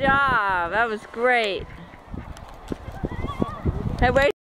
job. That was great. Hey, wait.